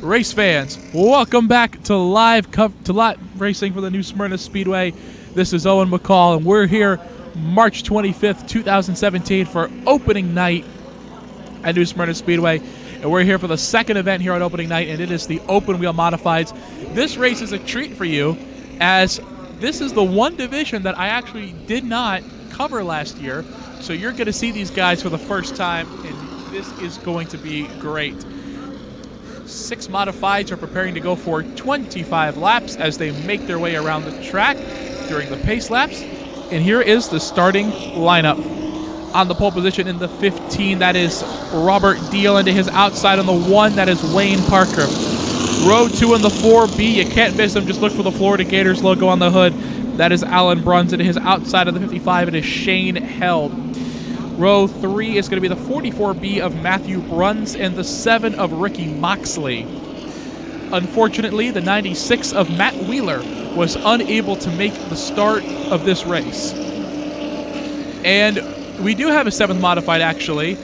Race fans, welcome back to live to live racing for the New Smyrna Speedway. This is Owen McCall, and we're here March 25th, 2017, for opening night at New Smyrna Speedway. And we're here for the second event here on opening night, and it is the open wheel modifieds. This race is a treat for you, as this is the one division that I actually did not cover last year. So you're going to see these guys for the first time, and this is going to be great. Six modifieds are preparing to go for 25 laps as they make their way around the track during the pace laps. And here is the starting lineup. On the pole position in the 15, that is Robert Deal. Into his outside on the one, that is Wayne Parker. Row two in the 4B, you can't miss them. Just look for the Florida Gators logo on the hood. That is Alan Brunson. His outside of the 55, it is Shain Held. Row three is going to be the 44B of Matthew Bruns and the seven of Ricky Moxley. Unfortunately, the 96 of Matt Wheeler was unable to make the start of this race. And we do have a seventh modified actually.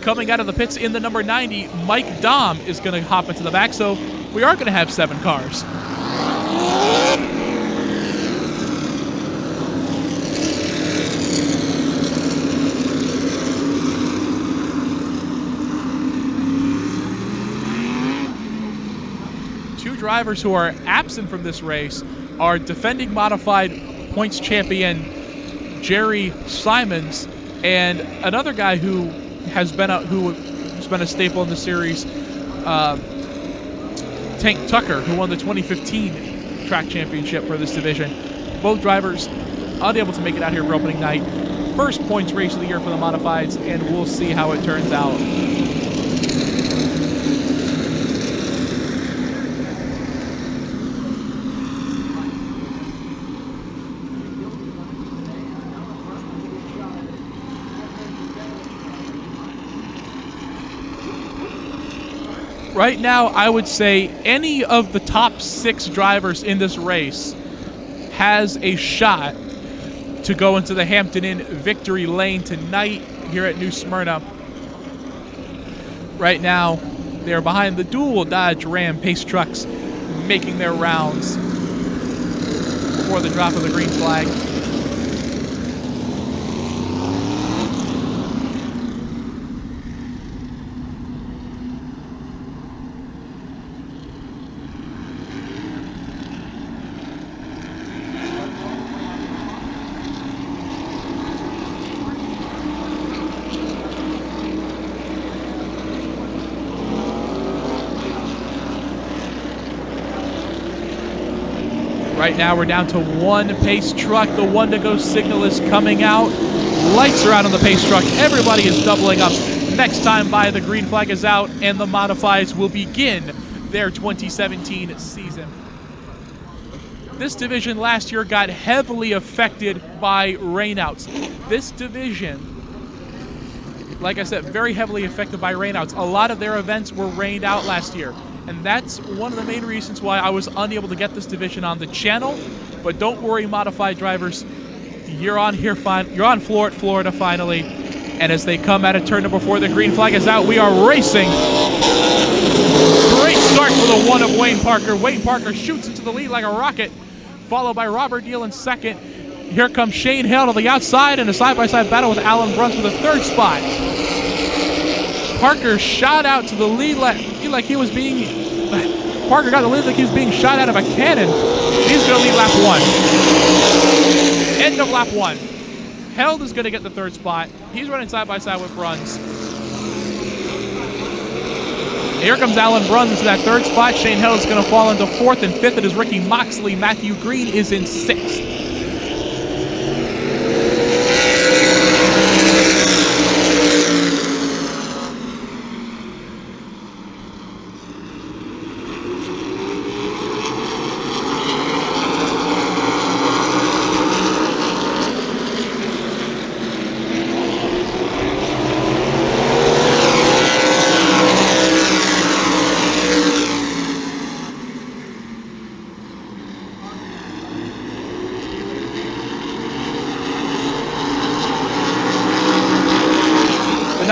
Coming out of the pits in the number 90, Mike Dahm is going to hop into the back, so we are going to have seven cars. Drivers who are absent from this race are defending modified points champion Jerry Simons and another guy who has been a who has been a staple in the series, uh, Tank Tucker, who won the 2015 track championship for this division. Both drivers unable to make it out here for opening night. First points race of the year for the modifieds, and we'll see how it turns out. Right now, I would say any of the top six drivers in this race has a shot to go into the Hampton Inn victory lane tonight here at New Smyrna. Right now, they're behind the dual Dodge Ram pace trucks making their rounds before the drop of the green flag. Right now, we're down to one pace truck. The one to go signal is coming out. Lights are out on the pace truck. Everybody is doubling up. Next time by, the green flag is out, and the modifies will begin their 2017 season. This division last year got heavily affected by rainouts. This division, like I said, very heavily affected by rainouts. A lot of their events were rained out last year. And that's one of the main reasons why I was unable to get this division on the channel. But don't worry, modified drivers, you're on here fine. You're on floor at Florida finally. And as they come out of turn number four, the green flag is out. We are racing. Great start for the one of Wayne Parker. Wayne Parker shoots into the lead like a rocket, followed by Robert Deal in second. Here comes Shain Hale to the outside in a side-by-side battle with Alan Bruns for the third spot. Parker shot out to the lead like, like he was being. Parker got the lead like he was being shot out of a cannon. He's going to lead lap one. End of lap one. Held is going to get the third spot. He's running side by side with Bruns. Here comes Alan Bruns into that third spot. Shain Held is going to fall into fourth and fifth. It is Ricky Moxley. Matthew Green is in sixth.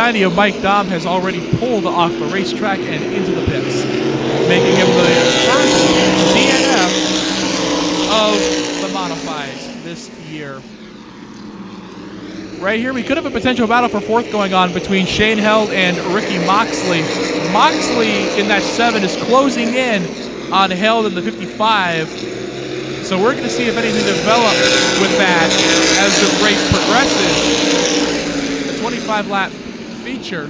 90 of Mike Dahm has already pulled off the racetrack and into the pits, making him the first DNF of the modifieds this year. Right here, we could have a potential battle for fourth going on between Shain Held and Ricky Moxley. Moxley in that seven is closing in on Held in the 55. So we're going to see if anything develops with that as the race progresses. The 25 lap feature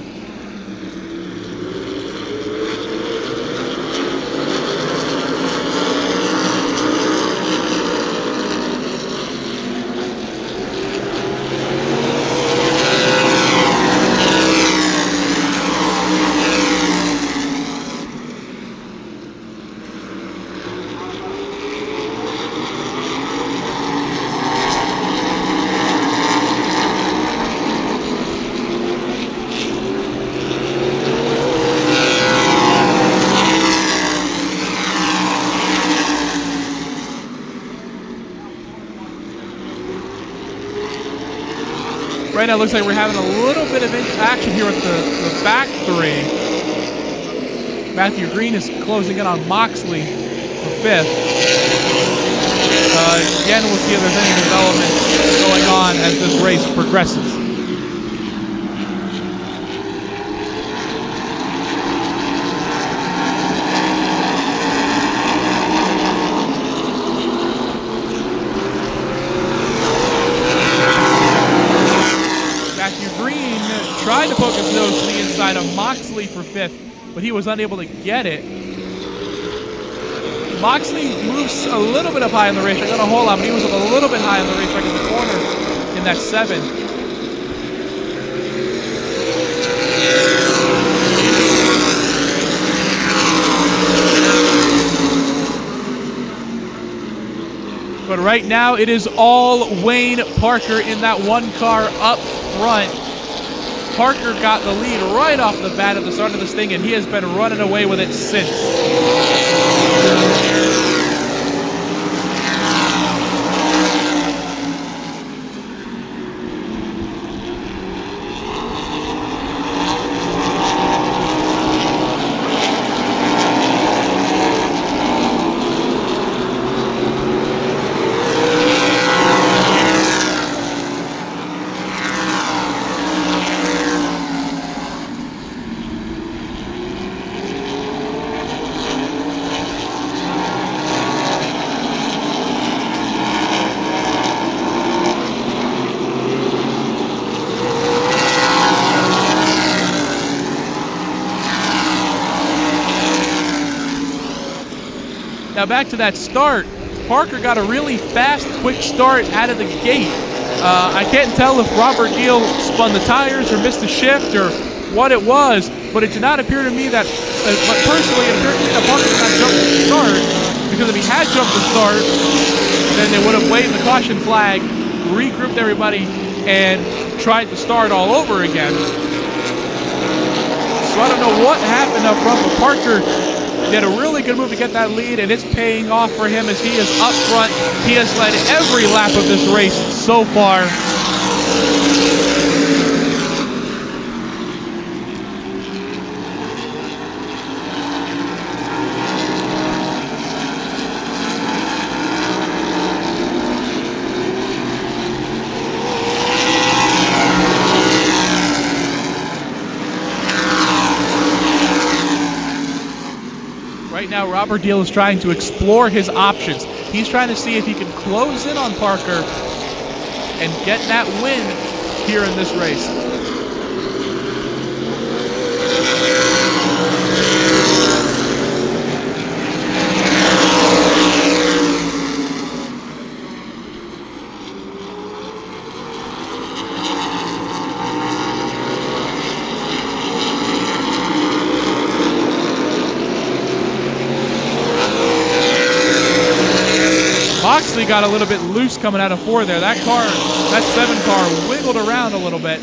Right now, it looks like we're having a little bit of action here with the, the back three. Matthew Green is closing in on Moxley for fifth. Uh, again, we'll see if there's any development going on as this race progresses. Matthew Green tried to poke his nose to the inside of Moxley for fifth, but he was unable to get it. Moxley moves a little bit up high in the racetrack, not a whole lot, but he was up a little bit high in the racetrack in the corner in that seven. But right now, it is all Wayne Parker in that one car up front. Parker got the lead right off the bat at the start of this thing, and he has been running away with it since. Now back to that start. Parker got a really fast, quick start out of the gate. Uh, I can't tell if Robert Deal spun the tires or missed the shift or what it was, but it did not appear to me that, uh, but personally, it appeared to me that Parker did not jump the start, because if he had jumped the start, then they would have waved the caution flag, regrouped everybody, and tried to start all over again. So I don't know what happened up front, but Parker did a really good move to get that lead, and it's paying off for him as he is up front. He has led every lap of this race so far. Right now, Robert Deal is trying to explore his options. He's trying to see if he can close in on Parker and get that win here in this race. Moxley got a little bit loose coming out of four there. That car, that seven car, wiggled around a little bit.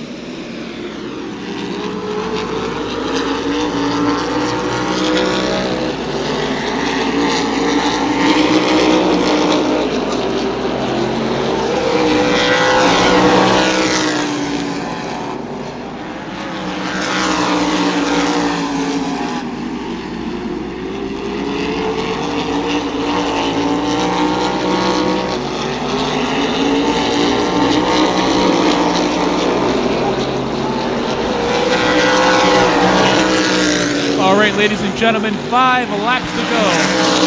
All right, ladies and gentlemen, five laps to go.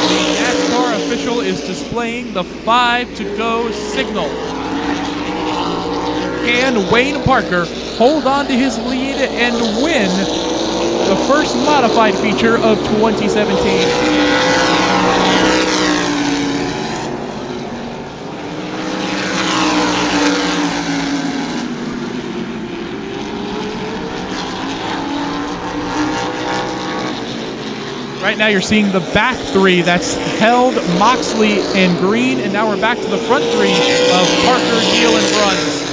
The NASCAR official is displaying the five to go signal. Can Wayne Parker hold on to his lead and win the first modified feature of 2017? Right now, you're seeing the back three. That's Held, Moxley, and Green. And now we're back to the front three of Parker, Deal, and Bruns.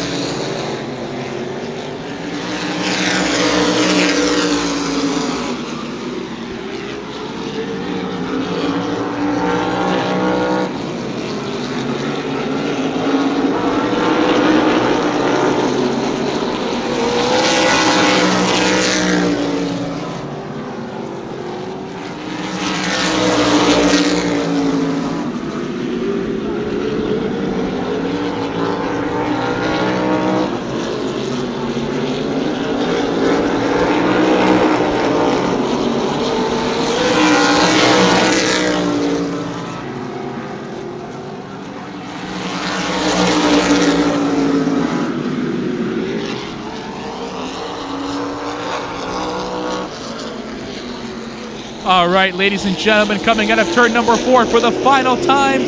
All right, ladies and gentlemen, coming out of turn number four for the final time,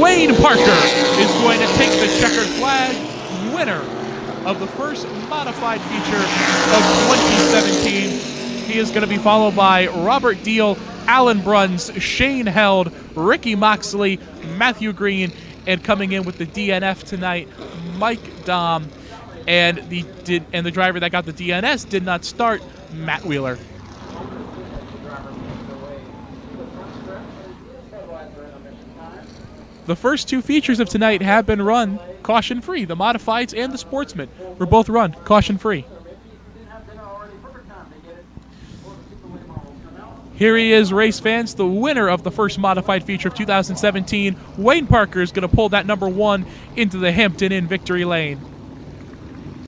Wayne Parker is going to take the checkered flag, winner of the first modified feature of 2017. He is going to be followed by Robert Deal, Alan Bruns, Shain Held, Ricky Moxley, Matthew Green, and coming in with the DNF tonight, Mike Dahm, and the did and the driver that got the DNS did not start, Matt Wheeler. The first two features of tonight have been run caution free. The modifieds and the sportsman were both run caution free. Here he is, race fans, the winner of the first modified feature of 2017. Wayne Parker is going to pull that number one into the Hampton Inn victory lane.